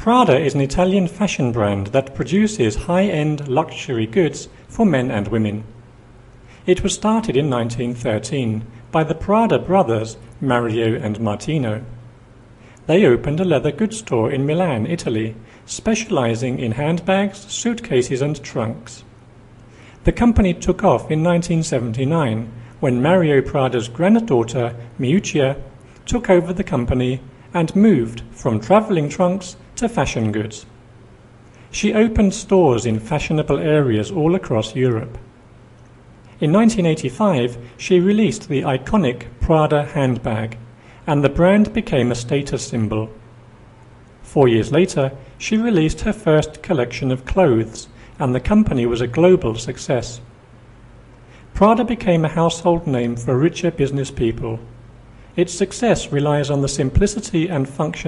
Prada is an Italian fashion brand that produces high-end luxury goods for men and women. It was started in 1913 by the Prada brothers Mario and Martino. They opened a leather goods store in Milan, Italy, specializing in handbags, suitcases and trunks. The company took off in 1979 when Mario Prada's granddaughter Miuccia took over the company and moved from traveling trunks to fashion goods. She opened stores in fashionable areas all across Europe. In 1985, she released the iconic Prada handbag, and the brand became a status symbol. Four years later, she released her first collection of clothes, and the company was a global success. Prada became a household name for richer business people. Its success relies on the simplicity and functionality